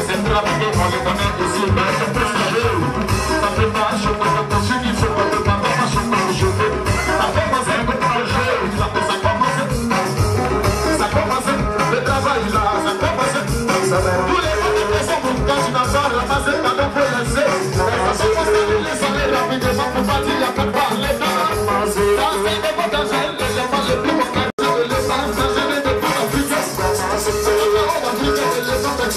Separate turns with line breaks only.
Always in love, always in love, always in love,